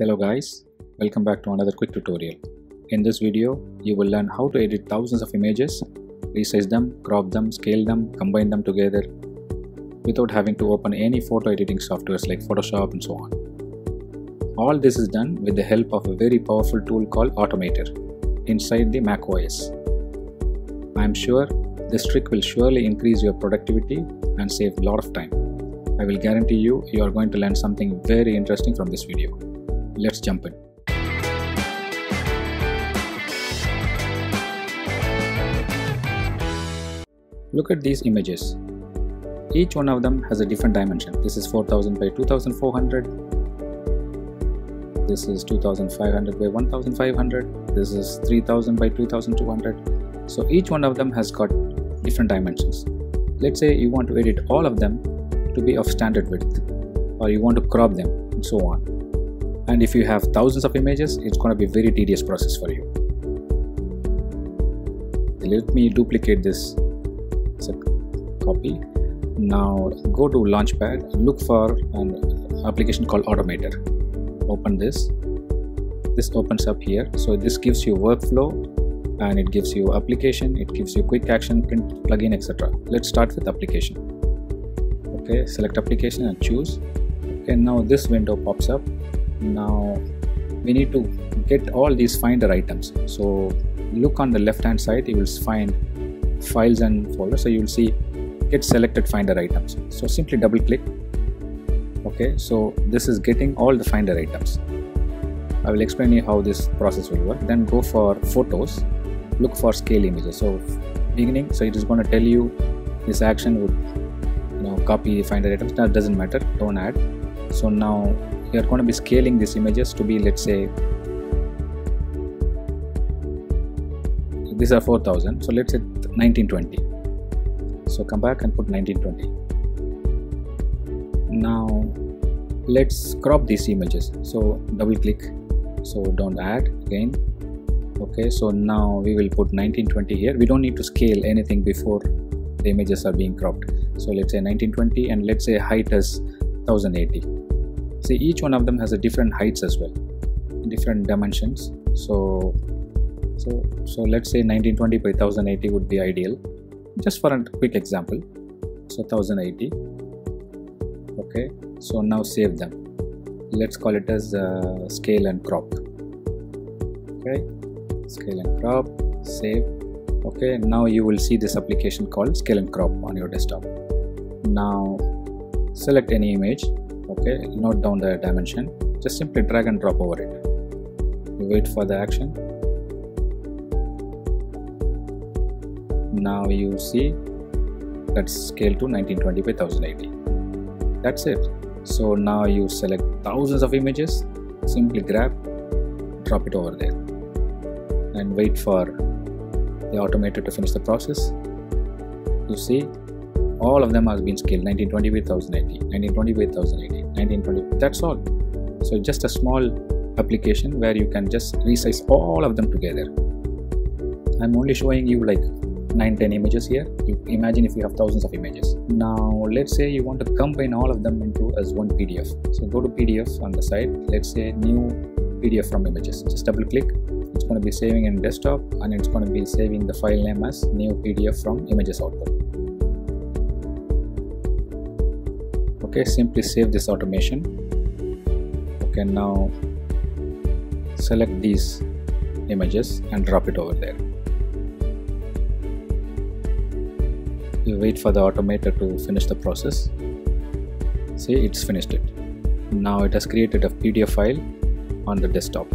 Hello guys, welcome back to another quick tutorial. In this video, you will learn how to edit thousands of images, resize them, crop them, scale them, combine them together without having to open any photo editing softwares like Photoshop and so on. All this is done with the help of a very powerful tool called Automator inside the Mac OS. I am sure this trick will surely increase your productivity and save a lot of time. I will guarantee you you are going to learn something very interesting from this video. Let's jump in. Look at these images. Each one of them has a different dimension. This is 4000 by 2400. This is 2500 by 1500. This is 3000 by 2200. So each one of them has got different dimensions. Let's say you want to edit all of them to be of standard width or you want to crop them and so on. And if you have thousands of images, it's going to be a very tedious process for you. Let me duplicate this copy. Now go to Launchpad, look for an application called Automator. Open this. This opens up here. So this gives you workflow and it gives you application, it gives you quick action print plugin, etc. Let's start with application. Okay, select application and choose. Okay, now this window pops up. Now we need to get all these finder items. So look on the left hand side, you will find files and folders. So you will see get selected finder items. So simply double click. Okay, so this is getting all the finder items. I will explain you how this process will work. Then go for photos, look for scale images. So beginning, so it is going to tell you this action would you know copy finder items. That doesn't matter. Don't add. So now you are going to be scaling these images to be let's say these are 4000 so let's say 1920 so come back and put 1920 now let's crop these images. So double click. So don't add again. Okay so now we will put 1920 here. We don't need to scale anything before the images are being cropped. So let's say 1920 and let's say height is 1080 see each one of them has a different heights as well different dimensions. So so so let's say 1920 by 1080 would be ideal. Just for a quick example. So 1080 okay so now save them. Let's call it as uh, scale and crop. Okay scale and crop save. Okay now you will see this application called scale and crop on your desktop. Now select any image okay note down the dimension. Just simply drag and drop over it. Wait for the action. Now you see that's scale to 1920 by 1080 that's it. So now you select thousands of images. Simply grab drop it over there. And wait for the automator to finish the process. You see all of them has been scaled. 1920 by 1080 1920 by 1080 1920 that's all. So just a small application where you can just resize all of them together. I'm only showing you like 9 10 images here. You imagine if you have thousands of images. Now let's say you want to combine all of them into as one pdf so go to pdf on the side. Let's say new pdf from images. Just double click. It's going to be saving in desktop and it's going to be saving the file name as new pdf from images output okay simply save this automation. Okay now select these images and drop it over there. You wait for the automator to finish the process. See it's finished it. Now it has created a pdf file on the desktop.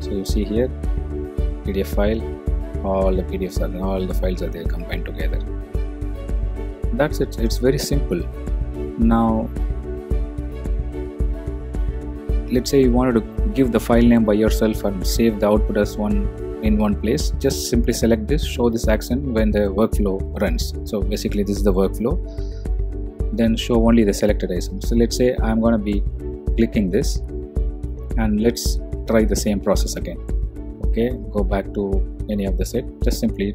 So you see here pdf file all the pdfs are all the files are there combined together. That's it. It's very simple now let's say you wanted to give the file name by yourself and save the output as one in one place just simply select this show this action when the workflow runs. So basically this is the workflow. Then show only the selected items. So let's say i'm going to be clicking this and let's try the same process again. Okay go back to any of the set just simply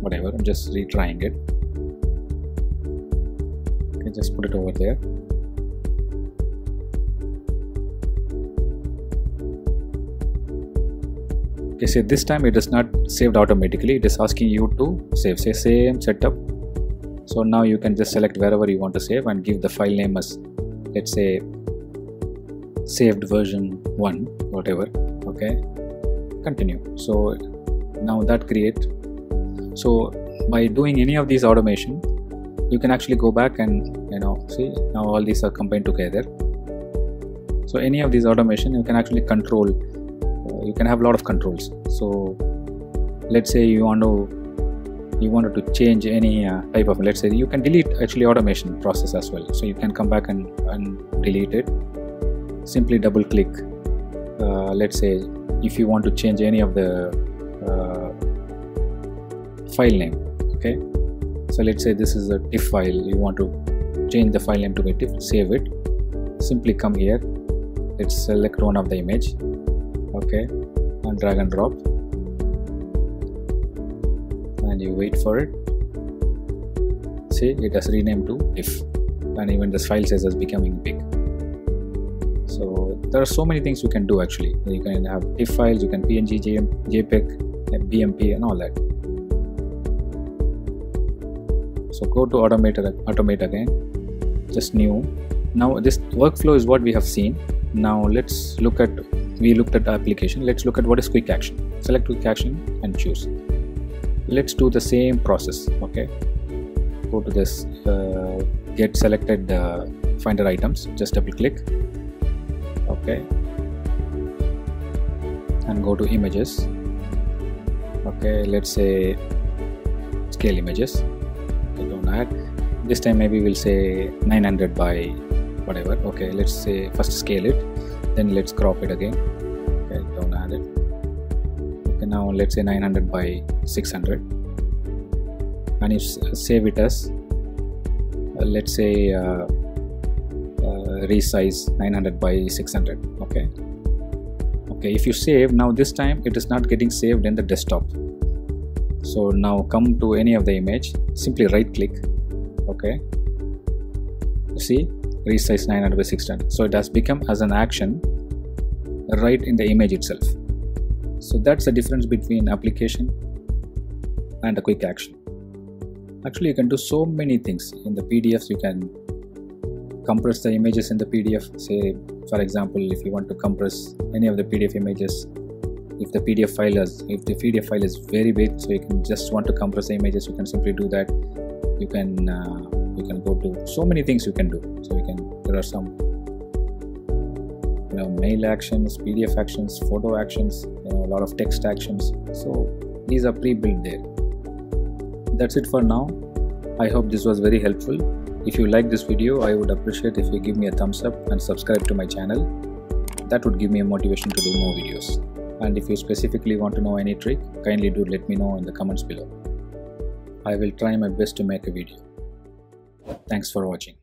whatever i'm just retrying it just put it over there. Okay say this time it is not saved automatically. It is asking you to save. Say same setup. So now you can just select wherever you want to save and give the file name as let's say saved version 1 whatever. Okay continue. So now that create. So by doing any of these automation you can actually go back and you know see now all these are combined together. So any of these automation you can actually control uh, you can have a lot of controls. So let's say you want to you wanted to change any uh, type of let's say you can delete actually automation process as well. So you can come back and, and delete it. Simply double click. Uh, let's say if you want to change any of the uh, file name okay so let's say this is a TIFF file. You want to change the file name to TIFF save it. Simply come here. Let's select one of the image. Okay. And drag and drop. And you wait for it. See it has renamed to TIFF and even this file size is becoming big. So there are so many things you can do actually. You can have TIFF files. You can PNG JPEG BMP and all that so go to automate automate again. Just new. Now this workflow is what we have seen. Now let's look at we looked at application. Let's look at what is quick action. Select quick action and choose. Let's do the same process okay? Go to this uh, get selected uh, finder items. Just double click okay? And go to images okay? Let's say scale images okay, don't add. This time maybe we'll say 900 by whatever. Okay let's say first scale it then let's crop it again. Okay don't add it. Okay now let's say 900 by 600 and if save it as uh, let's say uh, uh, resize 900 by 600 okay. Okay if you save now this time it is not getting saved in the desktop so now come to any of the image. Simply right click. Okay. You see? Resize 900 by 600 so it has become as an action right in the image itself. So that's the difference between application and a quick action. Actually you can do so many things in the pdfs you can compress the images in the pdf say for example if you want to compress any of the pdf images if the pdf file is if the pdf file is very big so you can just want to compress the images you can simply do that. You can uh, you can go to so many things you can do. So you can there are some you know mail actions pdf actions photo actions you know a lot of text actions. So these are pre-built there. That's it for now. I hope this was very helpful. If you like this video i would appreciate if you give me a thumbs up and subscribe to my channel. That would give me a motivation to do more videos and if you specifically want to know any trick kindly do let me know in the comments below i will try my best to make a video Thanks for watching.